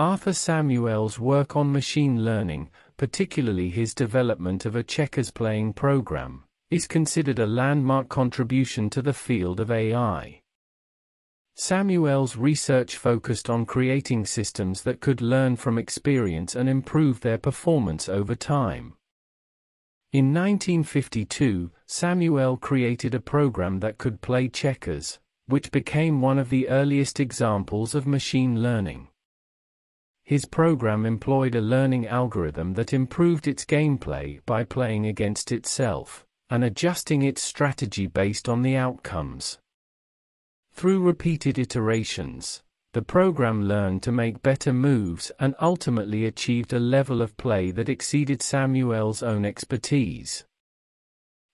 Arthur Samuel's work on machine learning, particularly his development of a checkers playing program, is considered a landmark contribution to the field of AI. Samuel's research focused on creating systems that could learn from experience and improve their performance over time. In 1952, Samuel created a program that could play checkers, which became one of the earliest examples of machine learning. His program employed a learning algorithm that improved its gameplay by playing against itself and adjusting its strategy based on the outcomes. Through repeated iterations, the program learned to make better moves and ultimately achieved a level of play that exceeded Samuel's own expertise.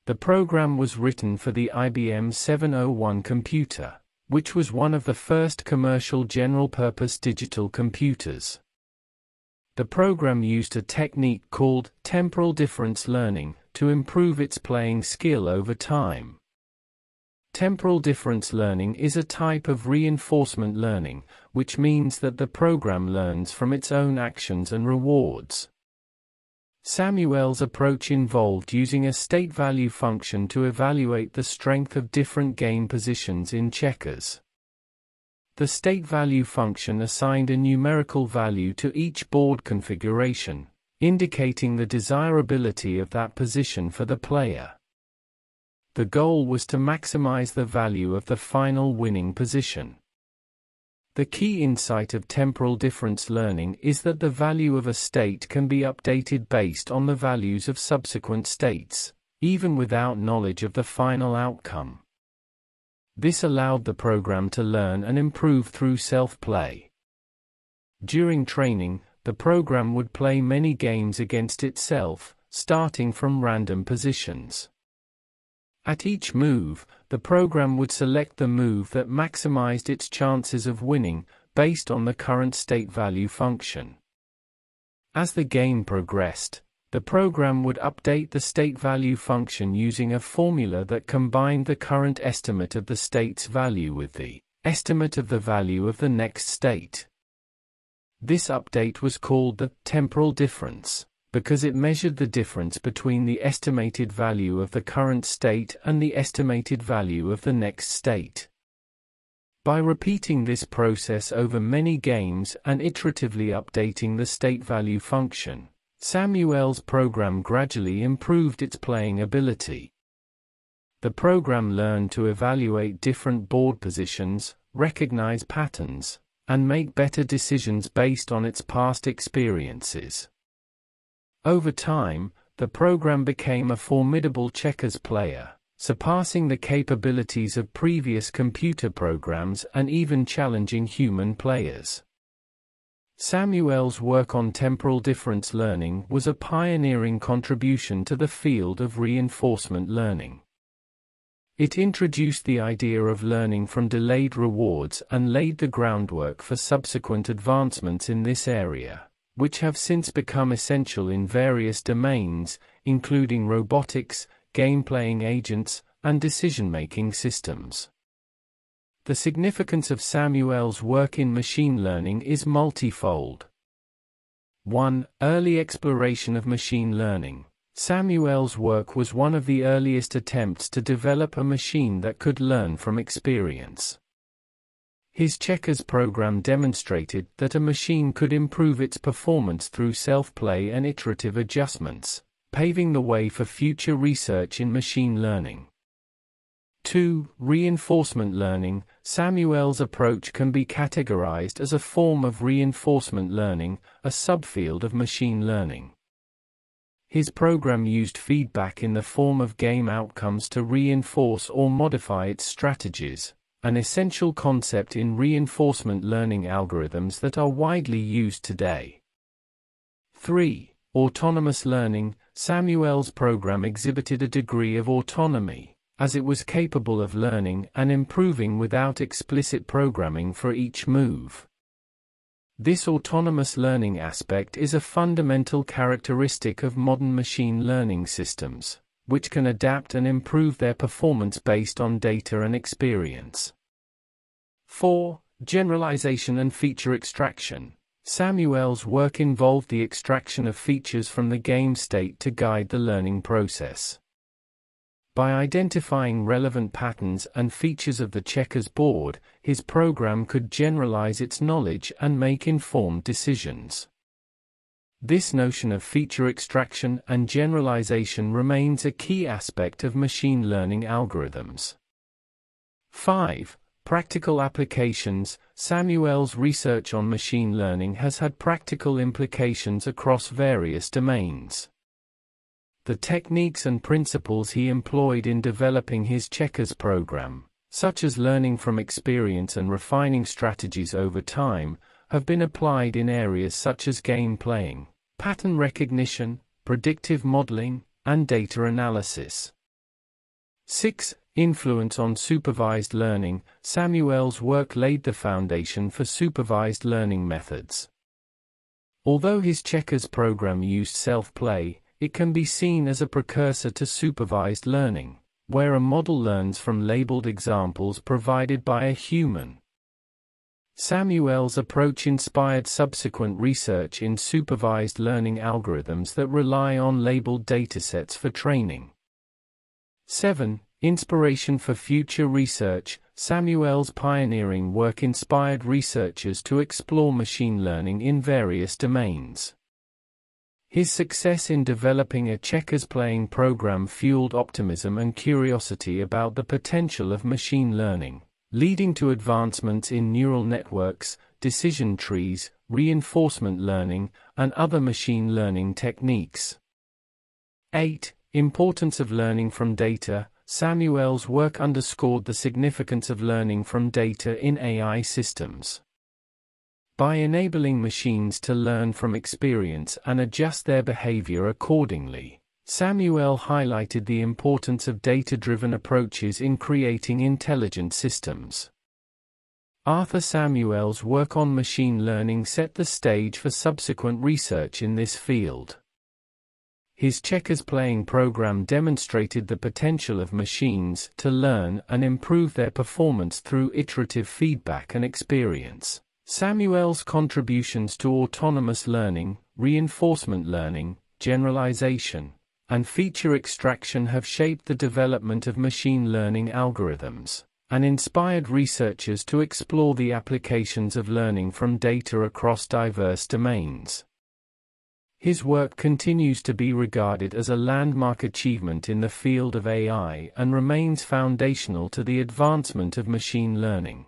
The program was written for the IBM 701 computer, which was one of the first commercial general-purpose digital computers. The program used a technique called temporal difference learning to improve its playing skill over time. Temporal difference learning is a type of reinforcement learning, which means that the program learns from its own actions and rewards. Samuel's approach involved using a state value function to evaluate the strength of different game positions in checkers. The state value function assigned a numerical value to each board configuration, indicating the desirability of that position for the player. The goal was to maximize the value of the final winning position. The key insight of temporal difference learning is that the value of a state can be updated based on the values of subsequent states, even without knowledge of the final outcome. This allowed the program to learn and improve through self-play. During training, the program would play many games against itself, starting from random positions. At each move, the program would select the move that maximized its chances of winning, based on the current state value function. As the game progressed, the program would update the state value function using a formula that combined the current estimate of the state's value with the estimate of the value of the next state. This update was called the temporal difference, because it measured the difference between the estimated value of the current state and the estimated value of the next state. By repeating this process over many games and iteratively updating the state value function, Samuel's program gradually improved its playing ability. The program learned to evaluate different board positions, recognize patterns, and make better decisions based on its past experiences. Over time, the program became a formidable checkers player, surpassing the capabilities of previous computer programs and even challenging human players. Samuel's work on temporal difference learning was a pioneering contribution to the field of reinforcement learning. It introduced the idea of learning from delayed rewards and laid the groundwork for subsequent advancements in this area, which have since become essential in various domains, including robotics, game-playing agents, and decision-making systems. The significance of Samuel's work in machine learning is multifold. 1. Early exploration of machine learning. Samuel's work was one of the earliest attempts to develop a machine that could learn from experience. His checkers program demonstrated that a machine could improve its performance through self-play and iterative adjustments, paving the way for future research in machine learning. 2. Reinforcement learning. Samuel's approach can be categorized as a form of reinforcement learning, a subfield of machine learning. His program used feedback in the form of game outcomes to reinforce or modify its strategies, an essential concept in reinforcement learning algorithms that are widely used today. 3. Autonomous learning. Samuel's program exhibited a degree of autonomy as it was capable of learning and improving without explicit programming for each move. This autonomous learning aspect is a fundamental characteristic of modern machine learning systems, which can adapt and improve their performance based on data and experience. 4. Generalization and feature extraction. Samuel's work involved the extraction of features from the game state to guide the learning process. By identifying relevant patterns and features of the checkers board, his program could generalize its knowledge and make informed decisions. This notion of feature extraction and generalization remains a key aspect of machine learning algorithms. 5. Practical applications Samuel's research on machine learning has had practical implications across various domains. The techniques and principles he employed in developing his checkers program, such as learning from experience and refining strategies over time, have been applied in areas such as game playing, pattern recognition, predictive modeling, and data analysis. 6. Influence on supervised learning Samuel's work laid the foundation for supervised learning methods. Although his checkers program used self play, it can be seen as a precursor to supervised learning, where a model learns from labeled examples provided by a human. Samuel's approach inspired subsequent research in supervised learning algorithms that rely on labeled datasets for training. 7. Inspiration for future research Samuel's pioneering work inspired researchers to explore machine learning in various domains. His success in developing a checkers playing program fueled optimism and curiosity about the potential of machine learning, leading to advancements in neural networks, decision trees, reinforcement learning, and other machine learning techniques. 8. Importance of learning from data Samuel's work underscored the significance of learning from data in AI systems. By enabling machines to learn from experience and adjust their behavior accordingly, Samuel highlighted the importance of data-driven approaches in creating intelligent systems. Arthur Samuel's work on machine learning set the stage for subsequent research in this field. His checkers playing program demonstrated the potential of machines to learn and improve their performance through iterative feedback and experience. Samuel's contributions to autonomous learning, reinforcement learning, generalization, and feature extraction have shaped the development of machine learning algorithms and inspired researchers to explore the applications of learning from data across diverse domains. His work continues to be regarded as a landmark achievement in the field of AI and remains foundational to the advancement of machine learning.